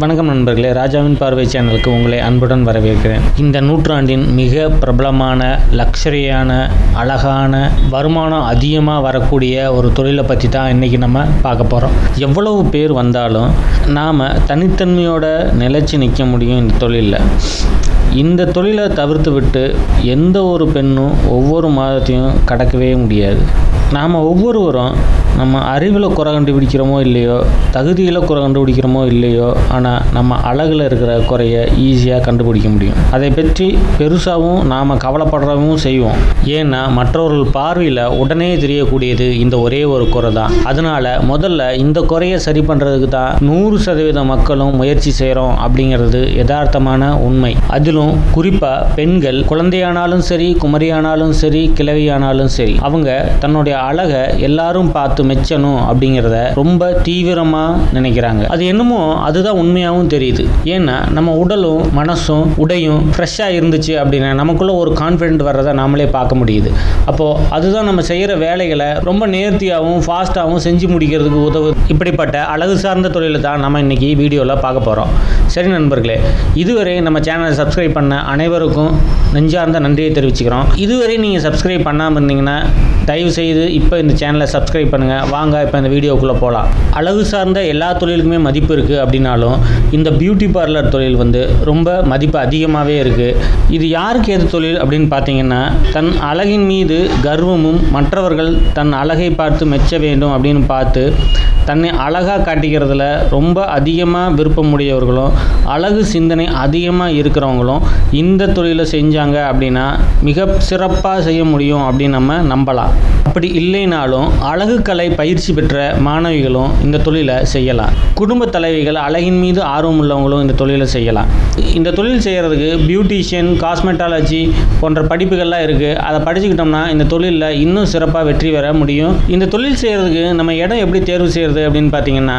வணக்கம் நண்பர்களே ராஜாவின் பார்வை சேனலுக்கு உங்களை அன்புடன் வரவேற்கிறேன். இந்த நூற்றாண்டின் மிக பிரபலமான லக்ஸரியான அழகான வருமானம் அதிகமாக வரக்கூடிய ஒரு தொழிலை பற்றி தான் இன்றைக்கி நம்ம பார்க்க போகிறோம் எவ்வளவு பேர் வந்தாலும் நாம் தனித்தன்மையோட நிலச்சி நிற்க முடியும் இந்த தொழிலில். இந்த தொழிலை தவிர்த்து விட்டு எந்த ஒரு பெண்ணும் ஒவ்வொரு மாதத்தையும் கடக்கவே முடியாது. நாம் ஒவ்வொருவரும் நம்ம அறிவில் குறை கண்டுபிடிக்கிறோமோ இல்லையோ தகுதியில் குறை கண்டுபிடிக்கிறோமோ இல்லையோ ஆனால் நம்ம அழகில் இருக்கிற குறைய ஈஸியாக கண்டுபிடிக்க முடியும். அதை பற்றி பெருசாகவும் நாம் கவலைப்படுறவும் செய்வோம். ஏன்னா மற்றவர்கள் பார்வையில் உடனே தெரியக்கூடியது இந்த ஒரே ஒரு குறை தான். அதனால் முதல்ல இந்த குறையை சரி பண்ணுறதுக்கு தான் நூறு சதவீத மக்களும் முயற்சி செய்கிறோம் அப்படிங்கிறது யதார்த்தமான உண்மை. அதிலும் குறிப்பாக பெண்கள் குழந்தையானாலும் சரி குமரியானாலும் சரி கிழவியானாலும் சரி அவங்க தன்னுடைய அழகை எல்லாரும் பார்த்து மெச்சணும் அப்படிங்கிறத ரொம்ப தீவிரமாக நினைக்கிறாங்க. அது என்னமோ அதுதான் உண்மையாகவும் தெரியுது. ஏன்னா நம்ம உடலும் மனசும் உடையும் ஃப்ரெஷ்ஷாக இருந்துச்சு அப்படின்னா நமக்குள்ள ஒரு கான்ஃபிடென்ட் வர்றதை நாமளே பார்க்க முடியுது. அப்போது அதுதான் நம்ம செய்கிற வேலைகளை ரொம்ப நேர்த்தியாகவும் ஃபாஸ்ட்டாகவும் செஞ்சு முடிக்கிறதுக்கு உதவு இப்படிப்பட்ட அழகு சார்ந்த தொழிலை தான் நம்ம இன்றைக்கி வீடியோவில் பார்க்க போகிறோம் சரி நண்பர்களே இதுவரை நம்ம சேனலை சப்ஸ்கிரைப் பண்ண அனைவருக்கும் நெஞ்சார்ந்த நன்றியை தெரிவிச்சுக்கிறோம். இதுவரை நீங்கள் சப்ஸ்கிரைப் பண்ணாமல் இருந்தீங்கன்னா தயவு செய்து இப்போ இந்த சேனலை சப்ஸ்கிரைப் பண்ணுங்கள் வாங்க இப்போ இந்த வீடியோக்குள்ளே போகலாம். அழகு சார்ந்த எல்லா தொழிலுக்குமே மதிப்பு இருக்குது அப்படின்னாலும் இந்த பியூட்டி பார்லர் தொழில் வந்து ரொம்ப மதிப்பு அதிகமாகவே இருக்குது இது யாருக்கு ஏது தொழில் அப்படின்னு பார்த்தீங்கன்னா தன் அழகின் மீது கர்வமும் மற்றவர்கள் தன் அழகை பார்த்து மெச்ச வேண்டும் அப்படின்னு பார்த்து தன்னை அழகாக காட்டிக்கிறதுல ரொம்ப அதிகமாக விருப்பமுடையவர்களும் அழகு சிந்தனை அதிகமாக இருக்கிறவங்களும் இந்த தொழிலை செஞ்சாங்க அப்படின்னா மிக சிறப்பாக செய்ய முடியும் அப்படின்னு நம்ம நம்பலாம். அப்படி இல்லைனாலும் அழகு கலை பயிற்சி பெற்ற மாணவிகளும் இந்த தொழிலை செய்யலாம். குடும்ப தலைவிகள் அழகின் மீது ஆர்வம் உள்ளவங்களும் இந்த தொழிலை செய்யலாம். இந்த தொழில் செய்கிறதுக்கு பியூட்டிஷியன் காஸ்மெட்டாலஜி போன்ற படிப்புகள்லாம் இருக்குது அதை படிச்சுக்கிட்டோம்னா இந்த தொழிலில் இன்னும் சிறப்பாக வெற்றி பெற முடியும். இந்த தொழில் செய்கிறதுக்கு நம்ம இடம் எப்படி தேர்வு செய்கிறது அப்படின்னு பார்த்தீங்கன்னா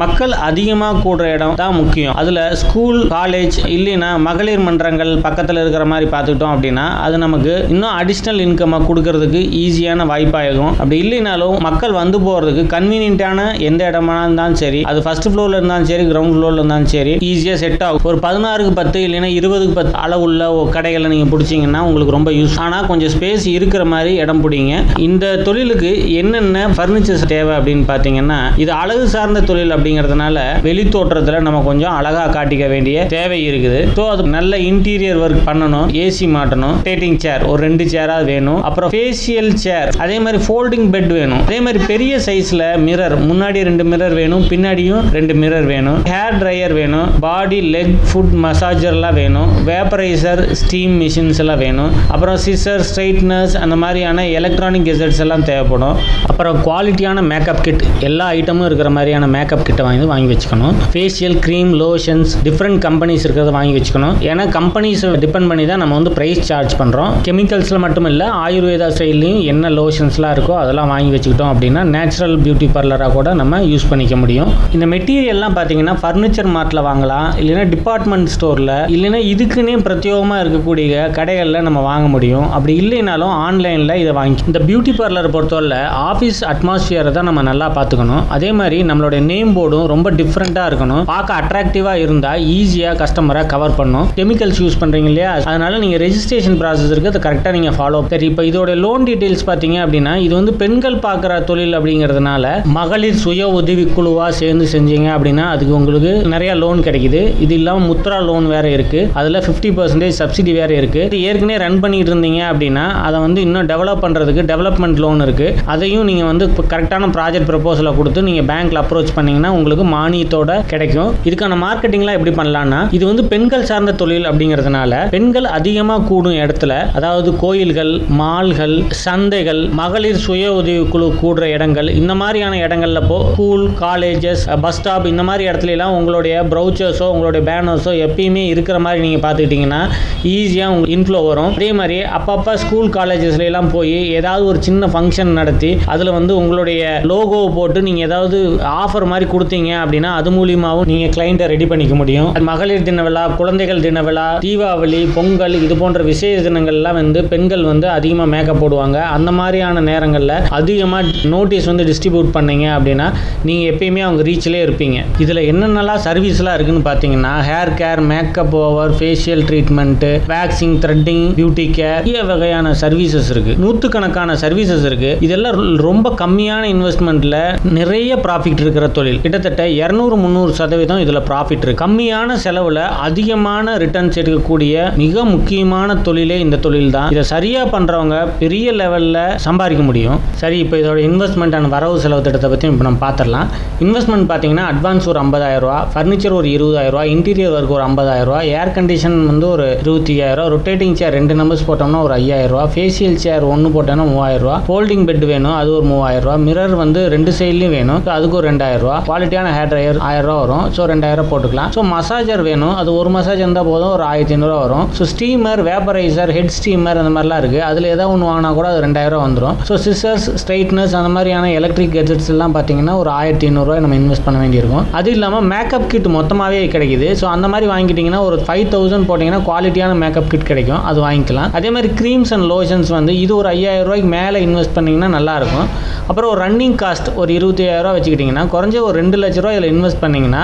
மக்கள் அதிகமாக கூடுற இடம் தான் முக்கியம். அதில் ஸ்கூல் காலேஜ் இல்லைன்னா மகளிர் மன்றங்கள் பக்கத்தில் இருக்கிற மாதிரி பார்த்துக்கிட்டோம் அப்படின்னா அது நமக்கு இன்னும் அடிஷ்னல் இன்கம்மாக கொடுக்கறதுக்கு ஈஸியாக ஈஸியான வாய்ப்பாகும் அப்படி இல்லைனாலும் மக்கள் வந்து போகிறதுக்கு கன்வீனியன்ட்டான எந்த இடமா இருந்தாலும் சரி அது ஃபர்ஸ்ட் ஃப்ளோரில் இருந்தாலும் சரி கிரவுண்ட் ஃப்ளோரில் இருந்தாலும் சரி ஈஸியாக செட் ஆகும். ஒரு பதினாறுக்கு பத்து இல்லைன்னா இருபதுக்கு பத்து அளவுள்ள கடைகளை நீங்கள் பிடிச்சிங்கன்னா உங்களுக்கு ரொம்ப யூஸ் ஆனால் கொஞ்சம் ஸ்பேஸ் இருக்கிற மாதிரி இடம் பிடிங்க. இந்த தொழிலுக்கு என்னென்ன ஃபர்னிச்சர்ஸ் தேவை அப்படின்னு பார்த்தீங்கன்னா இது அழகு சார்ந்த தொழில் அப்படிங்கிறதுனால வெளி தோற்றத்தில் நம்ம கொஞ்சம் அழகாக காட்டிக்க வேண்டிய தேவை இருக்குது. ஸோ அது நல்ல இன்டீரியர் ஒர்க் பண்ணணும் ஏசி மாட்டணும். டேட்டிங் சேர் ஒரு ரெண்டு சேராக வேணும். அப்புறம் ஃபேஷியல் சேர் அதே மாதிரி ஃபோல்டிங் பெட் வேணும். அதே மாதிரி பெரிய சைஸில் மிரர் முன்னாடி ரெண்டு மிரர் வேணும் பின்னாடியும் ரெண்டு மிரர் வேணும். ஹேர் ட்ரையர் வேணும் பாடி லெக் ஃபுட் மசாஜர்லாம் வேணும். வேப்பரைசர் ஸ்டீம் மிஷின்ஸ் எல்லாம் வேணும். அப்புறம் சிசர் ஸ்ட்ரைட்னஸ் அந்த மாதிரியான எலக்ட்ரானிக் கெசட்ஸ் எல்லாம் தேவைப்படும். அப்புறம் குவாலிட்டியான மேக்கப் கிட் எல்லா ஐட்டமும் இருக்கிற மாதிரியான மேக்கப் கிட்டை வாங்கி வாங்கி வச்சுக்கணும். Facial cream lotions different companies இருக்கிறத வாங்கி வச்சுக்கணும். ஏன்னா கம்பெனிஸ் டிபெண்ட் பண்ணி தான் நம்ம வந்து ப்ரைஸ் சார்ஜ் பண்ணுறோம் கெமிக்கல்ஸில் மட்டும் இல்லை ஆயுர்வேதா ஸ்டைல்லையும் என்ன லோஷன்ஸ்லாம் இருக்கோ அதெல்லாம் வாங்கி வச்சுக்கிட்டோம் அப்படின்னா நேச்சுரல் பியூட்டி பார்லராக கூட நம்ம யூஸ் பண்ணிக்க முடியும். இந்த மெட்டீரியல்லாம் பார்த்தீங்கன்னா ஃபர்னிச்சர் மார்ட்டில் வாங்கலாம் இல்லைன்னா டிபார்ட்மெண்ட் ஸ்டோரில் இல்லைன்னா இதுக்குன்னே பிரத்யேகமாக இருக்கக்கூடிய கடைகளில் நம்ம வாங்க முடியும். அப்படி இல்லைனாலும் ஆன்லைனில் இதை வாங்கி இந்த பியூட்டி பார்லரை பொறுத்தவரை ஆஃபீஸ் அட்மாஸ்பியரை தான் நம்ம நல்லா பார்த்துக்கணும். அதே மாதிரி நம்மளுடைய நேம் போர்டும் ரொம்ப டிஃப்ரெண்ட்டாக இருக்கணும். பார்க்க அட்ராக்டிவாக இருந்தால் ஈஸியாக கஸ்டமரை கவர் பண்ணும். கெமிக்கல்ஸ் யூஸ் பண்ணுறீங்க இல்லையா? அதனால நீங்கள் ரெஜிஸ்ட்ரேஷன் ப்ராசஸ் இருக்குது அதை கரெக்டாக நீங்கள் ஃபாலோ சரி இப்போ இதோட லோன் டீட்டெயில்ஸ் பார்த்தீங்க அப்படின்னா இது வந்து பெண்கள் பார்க்குற தொழில் அப்படிங்கிறதுனால மகளிர் சுய உதவி குழுவாக சேர்ந்து செஞ்சீங்க அப்படின்னா அதுக்கு உங்களுக்கு நிறைய லோன் கிடைக்குது. இது இல்லாமல் முத்ரா லோன் வேற இருக்கு. அதில் ஃபிஃப்டி பர்சன்டேஜ் சப்சிடி வேற இருக்கு. இது ஏற்கனவே ரன் பண்ணிட்டு இருந்தீங்க அப்படின்னா அதை வந்து இன்னும் டெவலப் பண்ணுறதுக்கு டெவலப்மெண்ட் லோன் இருக்கு. அதையும் நீங்கள் வந்து கரெக்டான ப்ராஜெக்ட் ப்ரப்போசலை கொடுத்து நீங்கள் பேங்க்ல அப்ரோச் பண்ணீங்கன்னா உங்களுக்கு மானியத்தோட கிடைக்கும். இதுக்கான மார்க்கெட்டிங்லாம் எப்படி பண்ணலாம்னா இது வந்து பெண்கள் சார்ந்த தொழில் அப்படிங்கிறதுனால பெண்கள் அதிகமாக கூடும் இடத்துல அதாவது கோயில்கள் மால்கள் கடைகள் மகளிர் சுய உதவி குழு கூடுற இடங்கள் இந்த மாதிரியான இடங்கள்ல போ ஸ்கூல் காலேஜஸ் பஸ் ஸ்டாப் இந்த மாதிரி இடத்துல எல்லாம் உங்களுடைய ப்ரௌச்சர்ஸோ உங்களுடைய பேனர்ஸோ எப்பயுமே இருக்கிற மாதிரி நீங்கள் பார்த்துக்கிட்டிங்கன்னா ஈஸியாக உங்களுக்கு இன்ஃப்ளோ வரும். அதே மாதிரி அப்பப்போ ஸ்கூல் காலேஜஸ்ல எல்லாம் போய் ஏதாவது ஒரு சின்ன ஃபங்க்ஷன் நடத்தி அதில் வந்து உங்களுடைய லோகோவை போட்டு நீங்கள் ஏதாவது ஆஃபர் மாதிரி கொடுத்தீங்க அப்படின்னா அது மூலியமாகவும் நீங்கள் கிளைண்ட்டை ரெடி பண்ணிக்க முடியும். மகளிர் தின விழா குழந்தைகள் தின விழா தீபாவளி பொங்கல் இது போன்ற விசேஷ தினங்கள்லாம் வந்து பெண்கள் வந்து அதிகமாக மேக்கப் போடுவாங்க. அந்த மாதிரியான நேரங்களில் அதிகமாக நோட்டீஸ் வந்து டிஸ்ட்ரிபியூட் பண்ணீங்க அப்படின்னா நீங்கள் எப்பயுமே அவங்க ரீச்லேயே இருப்பீங்க. இதில் என்னென்னலாம் சர்வீஸ்லாம் இருக்குன்னு பார்த்தீங்கன்னா hair care makeup over facial treatment waxing threading beauty care நிறைய வகையான சர்வீசஸ் இருக்குது நூற்றுக்கணக்கான சர்வீசஸ் இருக்குது இதெல்லாம் ரொம்ப கம்மியான இன்வெஸ்ட்மெண்ட்டில் நிறைய ப்ராஃபிட் இருக்கிற தொழில். கிட்டத்தட்ட இரநூறு முந்நூறு சதவீதம் இதில் ப்ராஃபிட் இருக்குது கம்மியான செலவில் அதிகமான ரிட்டர்ன்ஸ் எடுக்கக்கூடிய மிக முக்கியமான தொழிலே இந்த தொழில் தான் இதை சரியாக பண்ணுறவங்க பெரிய லெவலில் சம்பாதிக்க முடியும். சரி இப்போ இதோட இன்வெஸ்ட்மெண்ட் அண்ட் வரவு செலவு திட்டத்தை பற்றி இப்போ நம்ம பார்த்துடலாம். இன்வெஸ்ட்மெண்ட் பார்த்தீங்கன்னா அட்வான்ஸ் ஒரு ஐம்பதாயிரரூவா ஃபர்னிச்சர் ஒரு இருபதாயிரம் ரூபா இன்டீரியர் ஒர்க் ஒரு ஐம்பதாயிரரூவா ஏர் கண்டிஷன் வந்து ஒரு இருபத்தி ஐயாயிரம் ரொட்டேட்டிங் சேர் ரெண்டு நம்பர்ஸ் போட்டோம்னா ஒரு ஐயாயிரம் ரூபா ஃபேஷியல் சேர் ஒன்று போட்டோம்னா மூவாயிரம் ரூபா ஃபோல்டிங் பெட் வேணும் அது ஒரு மூவாயிரரூவா மிரர் வந்து ரெண்டு சைட்லையும் வேணும் ஸோ அதுக்கு ஒரு ரெண்டாயிரம் ரூபா குவாலிட்டியான ஹேர் ட்ரையர் ஆயிரரூவா வரும் ஸோ ரெண்டாயிரம் போட்டுக்கலாம். ஸோ மசாஜர் வேணும் அது ஒரு மசாஜ் இருந்தால் போதும் ஒரு ஆயிரத்தி ஐநூறுரூவா வரும். So steamer vaporiser head steamer அந்த மாதிரிலாம் இருக்குது அதில் ஏதாவது ஒன்று வாங்கினா கூட அது ரெண்டாயிரம் வந்துடும் ஸோ சிசர்ஸ் ஸ்ட்ரைட்னஸ் அந்த மாதிரியான எலக்ட்ரிக் கெஜெட்ஸ் எல்லாம் பார்த்தீங்கன்னா ஒரு ஆயிரத்தி ஐநூறுரூவா நம்ம இன்வெஸ்ட் பண்ண வேண்டியிருக்கும். அது இல்லாமல் மேக்கப் கிட் மொத்தமாகவே கிடைக்குது. ஸோ அந்த மாதிரி வாங்கிட்டீங்கன்னா ஒரு ஃபைவ் தௌசண்ட் போட்டிங்கன்னா குவாலிட்டியான மேக்கப் கிட் கிடைக்கும். அது வாங்கிக்கலாம். அதே மாதிரி க்ரீம்ஸ் அண்ட் லோஷன்ஸ் வந்து இது ஒரு ஐயாயிரம் ரூபாய்க்கு மேலே இன்வெஸ்ட் பண்ணிங்கன்னா நல்லாயிருக்கும். அப்புறம் ஒரு ரன்னிங் காஸ்ட் ஒரு இருபத்தி ஐயாயிரம் வச்சுக்கிட்டிங்கன்னா குறைஞ்ச ஒரு ரெண்டு லட்ச ரூபா இதில் இன்வெஸ்ட் பண்ணிங்கன்னா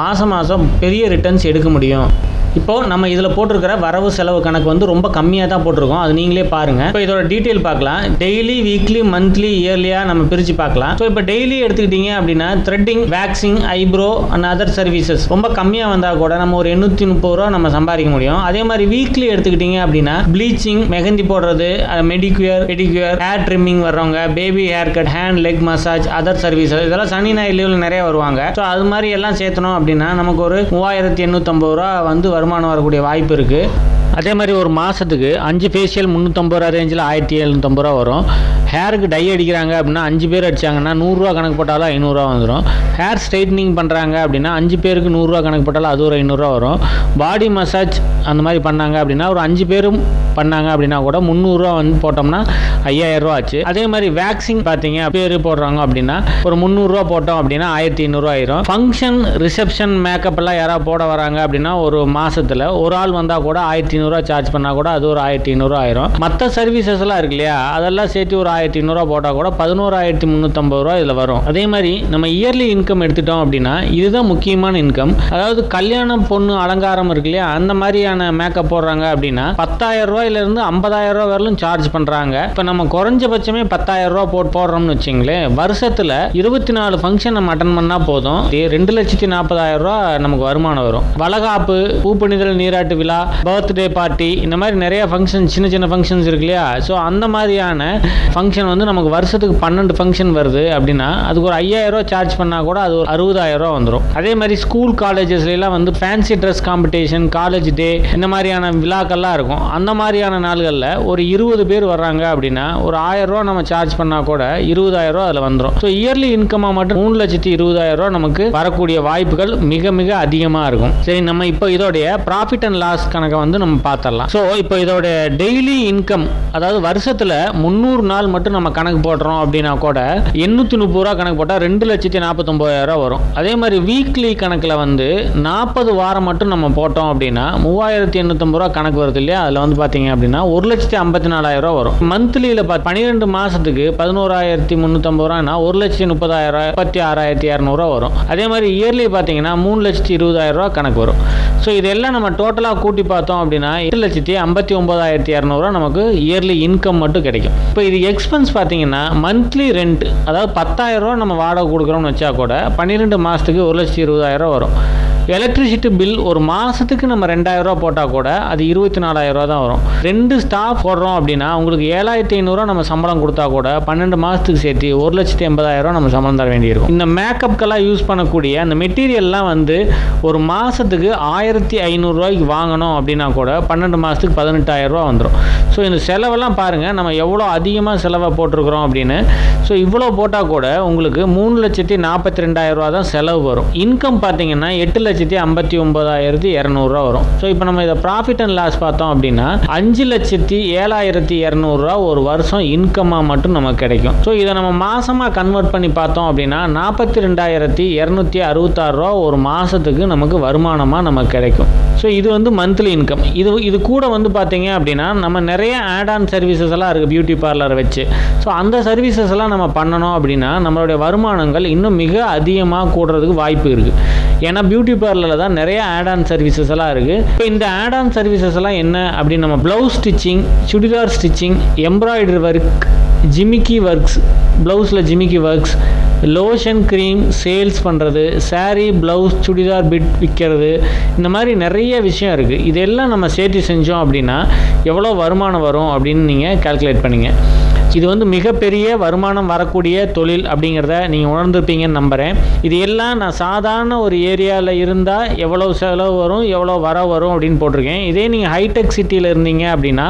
மாதம் மாதம் பெரிய ரிட்டர்ன்ஸ் எடுக்க முடியும். இப்போது நம்ம இதில் போட்டிருக்கிற வரவு செலவு கணக்கு வந்து ரொம்ப கம்மியாக தான் போட்டிருக்கோம். அது நீங்களே பாருங்கள் இப்போ இதோட டீட்டெயில் பார்க்கலாம். டெய்லி வீக்லி மந்த்லி இயர்லியாக நம்ம பிரித்து பார்க்கலாம். ஸோ இப்போ டெய்லி எடுத்துக்கிட்டீங்க அப்படின்னா threading waxing eyebrow and other services ரொம்ப கம்மியாக வந்தால் கூட நம்ம ஒரு எண்ணூற்றி முப்பது ரூபா நம்ம சம்பாதிக்க முடியும். அதே மாதிரி வீக்லி எடுத்துக்கிட்டீங்க அப்படின்னா ப்ளீச்சிங் மெஹந்தி போடுறது மெடிக்யூர் பெடிக்யூர் ஹேர் ட்ரிம்மிங் வர்றவங்க baby hair cut hand leg massage other services இதெல்லாம் சனி ஞாயிறு லீவில் நிறைய வருவாங்க. ஸோ அது மாதிரி எல்லாம் சேர்த்தணும் அப்படின்னா நமக்கு ஒரு மூவாயிரத்தி எண்ணூற்றம்பது ரூபா வந்து வருமானம் வரக்கூடிய வாய்ப்பு இருக்குது அதே மாதிரி ஒரு மாதத்துக்கு அஞ்சு ஃபேஷியல் முந்நூற்றம்பது ரூபா ரேஞ்சில் ஆயிரத்தி எழுநூற்றம்பது ரூபா வரும். ஹேருக்கு டை அடிக்கிறாங்க அப்படின்னா அஞ்சு பேர் அடிச்சாங்கன்னா நூறுரூவா கணக்கு போட்டாலும் ஐநூறுரூவா வந்துடும் ஹேர் ஸ்ட்ரைட்னிங் பண்ணுறாங்க அப்படின்னா அஞ்சு பேருக்கு நூறுரூவா கணக்கு போட்டாலும் அது ஒரு ஐநூறுரூவா வரும். பாடி மசாஜ் அந்த மாதிரி பண்ணாங்க அப்படின்னா ஒரு அஞ்சு பேரும் பண்ணாங்க அப்படின்னா கூட முந்நூறுரூவா வந்து போட்டோம்னா ஐயாயிரரூவா ஆச்சு. அதே மாதிரி வேக்சின் பார்த்தீங்க பேர் போடுறாங்க அப்படின்னா ஒரு முந்நூறுரூவா போட்டோம் அப்படின்னா ஆயிரத்தி ஐநூறுரூவா ஆயிரும். ஃபங்க்ஷன் ரிசப்ஷன் மேக்கப் எல்லாம் யாராவது போட வராங்க அப்படின்னா ஒரு மாதத்தில் ஒரு ஆள் வந்தால் கூட ஆயிரத்தி ஐநூறுரூவா சார்ஜ் பண்ணால் கூட அது ஒரு ஆயிரத்தி ஐநூறுரூவா ஆயிரும். மற்ற சர்வீசஸ்லாம் இருக்கு இல்லையா? அதெல்லாம் சேர்த்து ஒரு ஆயிரத்தி ஐநூறுரூவா போட்டால் கூட பதினோராயிரத்தி முந்நூற்றம்பது ரூபா இதில் வரும். அதே மாதிரி நம்ம இயர்லி இன்கம் எடுத்துட்டோம் அப்படின்னா இதுதான் முக்கியமான இன்கம் அதாவது கல்யாணம் பொண்ணு அலங்காரம் இருக்கு இல்லையா? அந்த மாதிரியான மேக்கப் போடுறாங்க அப்படின்னா பத்தாயிரம் ரூபாயிலிருந்து ஐம்பதாயிரம் ரூபா வரலும் சார்ஜ் பண்ணுறாங்க இப்போ நம்ம குறைஞ்சபட்சமே பத்தாயிரம் ரூபா போட்டு போடுறோம்னு வச்சுங்களேன் வருஷத்தில் இருபத்தி நாலு ஃபங்க்ஷன் நம்ம அட்டன் பண்ணால் போதும். ரெண்டு லட்சத்தி நாற்பதாயிரம் ரூபா நமக்கு வருமானம் வரும். வளகாப்பு பூப்பணிதல் நீராட்டு விழா பர்த்டே பார்ட்டி இந்த மாதிரி நிறைய ஃபங்க்ஷன் சின்ன சின்ன ஃபங்க்ஷன்ஸ் இருக்கு இல்லையா? ஸோ அந்த மாதிரியான ஃபங்க்ஷன் வந்து நமக்கு வருஷத்துக்கு பன்னெண்டு ஃபங்க்ஷன் வருது அப்படின்னா அதுக்கு ஒரு ஐயாயிரம் ரூபா சார்ஜ் பண்ணால் கூட அது ஒரு அறுபதாயிரம் ரூபா வந்துடும் அதே மாதிரி ஸ்கூல் காலேஜஸ்லாம் வந்து fancy dress competition college day இந்த மாதிரியான விழாக்கள்லாம் இருக்கும். அந்த மாதிரியான நாள்களில் ஒரு இருபது பேர் வர்றாங்க அப்படின்னா ஒரு ஆயிரம் ரூபா நம்ம சார்ஜ் பண்ணால் கூட இருபதாயிரம் ரூபா அதில் வந்துடும் ஸோ இயர்லி இன்கமாக மட்டும் மூணு லட்சத்தி இருபதாயிரம் ரூபா நமக்கு வரக்கூடிய வாய்ப்புகள் மிக மிக அதிகமாக இருக்கும். சரி நம்ம இப்போ இதோடைய ப்ராஃபிட் அண்ட் லாஸ் கணக்கை வந்து நம்ம பார்த்துடலாம் ஸோ இப்போ இதோட டெய்லி இன்கம் அதாவது வருஷத்தில் முந்நூறு நாள் மட்டும் நம்ம கணக்கு போடுறோம் அப்படின்னா கூட எண்ணூற்றி முப்பது ரூபா கணக்கு போட்டால் ரெண்டு லட்சத்தி நாற்பத்தொம்போதாயிரம் வரும். அதே மாதிரி வீக்லி கணக்கில் வந்து நாற்பது வாரம் மட்டும் நம்ம போட்டோம் அப்படின்னா மூவாயிரத்தி எண்ணூற்றம்பது ரூபா கணக்கு வருது இல்லையா? அதில் வந்து பார்த்தீங்க அப்படின்னா ஒரு லட்சத்தி ஐம்பத்தி நாலாயிரம் ரூபா வரும். மந்த்லியில் பார்த்து பன்னிரெண்டு மாதத்துக்கு பதினோராயிரத்தி முந்நூற்றம்பது ரூபான்னா ஒரு லட்சத்தி முப்பதாயிரம் முப்பத்தி ஆறாயிரத்தி இரநூறுவா வரும். அதே மாதிரி இயர்லி பார்த்தீங்கன்னா மூணு லட்சத்தி இருபதாயிரம் ரூபா கணக்கு வரும். ஸோ இதெல்லாம் நம்ம டோட்டலாக கூட்டி பார்த்தோம் அப்படின்னா எட்டு லட்சத்தி ஐம்பத்தி ஒம்பதாயிரத்தி இரநூறுவா நமக்கு இயர்லி இன்கம் மட்டும் கிடைக்கும். இப்போ இது எக்ஸ்பென்ஸ் பார்த்தீங்கன்னா மந்த்லி ரெண்ட் அதாவது பத்தாயிரரூவா நம்ம வாடகை கொடுக்குறோம்னு வச்சா கூட பன்னிரெண்டு மாதத்துக்கு ஒரு லட்சத்தி இருபதாயிரம் வரும். எலக்ட்ரிசிட்டி பில் ஒரு மாதத்துக்கு நம்ம ரெண்டாயிரம் ரூபா போட்டால் கூட அது இருபத்தி நாலாயிரம் ரூபா தான் வரும். ரெண்டு ஸ்டாஃப் போடுறோம் அப்படின்னா உங்களுக்கு ஏழாயிரத்தி ஐநூறுரூவா நம்ம சம்பளம் கொடுத்தா கூட பன்னெண்டு மாதத்துக்கு சேர்த்து ஒரு லட்சத்தி எண்பதாயிரம் ரூபா நம்ம சம்பளம் தர வேண்டியிருக்கும். இந்த மேக்கப்கெல்லாம் யூஸ் பண்ணக்கூடிய அந்த மெட்டீரியல்லாம் வந்து ஒரு மாதத்துக்கு ஆயிரத்தி ஐநூறுரூவாய்க்கு வாங்கணும் அப்படின்னா கூட பன்னெண்டு மாதத்துக்கு பதினெட்டாயிரம் ரூபா வந்துடும் ஸோ இந்த செலவெல்லாம் பாருங்கள் நம்ம எவ்வளோ அதிகமாக செலவை போட்டிருக்கிறோம் அப்படின்னு. ஸோ இவ்வளோ போட்டால் கூட உங்களுக்கு மூணு லட்சத்தி நாற்பத்தி ரெண்டாயிரம் ரூபா தான் செலவு வரும். இன்கம் பார்த்தீங்கன்னா எட்டு லட்சம் லட்சத்தி ஐம்பத்தி ஒம்பதாயிரத்தி இரநூறுவா வரும். ஸோ இப்போ நம்ம இதை ப்ராஃபிட் அண்ட் லாஸ் பார்த்தோம் அப்படின்னா அஞ்சு லட்சத்தி ஏழாயிரத்தி இரநூறுவா ஒரு வருஷம் இன்கமாக மட்டும் நமக்கு கிடைக்கும். ஸோ இதை நம்ம மாதமாக கன்வெர்ட் பண்ணி பார்த்தோம் அப்படின்னா நாற்பத்தி ரெண்டாயிரத்தி இரநூத்தி அறுபத்தாறு ரூபா ஒரு மாதத்துக்கு நமக்கு வருமானமாக நமக்கு கிடைக்கும். ஸோ இது வந்து மந்த்லி இன்கம் இது இது கூட வந்து பார்த்தீங்க அப்படின்னா நம்ம நிறைய ஆட் ஆன் சர்வீசஸ் எல்லாம் இருக்குது பியூட்டி பார்லரை வச்சு. ஸோ அந்த சர்வீசஸ் எல்லாம் நம்ம பண்ணணும் அப்படின்னா நம்மளுடைய வருமானங்கள் இன்னும் மிக அதிகமாக கூடுறதுக்கு வாய்ப்பு இருக்குது ஏன்னா பியூட்டி பார்லரில் தான் நிறைய ஆட் ஆன் சர்வீசஸ் எல்லாம் இருக்குது இப்போ இந்த ஆட் ஆன் சர்வீசஸ் எல்லாம் என்ன அப்படின்னு நம்ம blouse stitching churidar stitching embroidery work ஜிமிக்கி ஒர்க்ஸ் ப்ளவுஸில் ஜிமிக்கி ஒர்க்ஸ் லோஷன் க்ரீம் சேல்ஸ் பண்ணுறது சாரீ ப்ளவுஸ் சுடிதார் பிட் விற்கிறது இந்த மாதிரி நிறைய விஷயம் இருக்குது இதெல்லாம் நம்ம சேர்த்து செஞ்சோம் அப்படின்னா எவ்வளோ வருமானம் வரும் அப்படின்னு நீங்கள் கால்குலேட் பண்ணிங்க. இது வந்து மிகப்பெரிய வருமானம் வரக்கூடிய தொழில் அப்படிங்கிறத நீங்கள் உணர்ந்துருப்பீங்கன்னு நம்புகிறேன் இது எல்லாம் நான் சாதாரண ஒரு ஏரியாவில் இருந்தால் எவ்வளோ செலவு வரும் எவ்வளோ வர வரும் அப்படின்னு போட்டிருக்கேன். இதே நீங்கள் ஹைடெக் சிட்டியில் இருந்தீங்க அப்படின்னா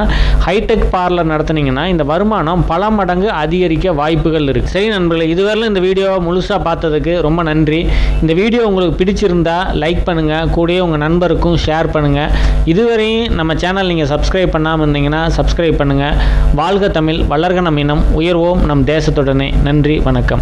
ஹைடெக் பார்லர் நடத்துனீங்கன்னா இந்த வருமானம் பல மடங்கு அதிகரிக்க வாய்ப்புகள் இருக்குது சரி நண்பர்களே இதுவரையிலும் இந்த வீடியோவை முழுசாக பார்த்ததுக்கு ரொம்ப நன்றி. இந்த வீடியோ உங்களுக்கு பிடிச்சிருந்தா லைக் பண்ணுங்கள் கூடயே உங்கள் நண்பருக்கும் ஷேர் பண்ணுங்கள் இதுவரையும் நம்ம சேனல் நீங்கள் சப்ஸ்கிரைப் பண்ணாமல் இருந்தீங்கன்னா சப்ஸ்கிரைப் பண்ணுங்கள் வாழ்க தமிழ் வளர்கன நம் இனம் உயர்வோம் நம் தேசத்துடனே. நன்றி வணக்கம்.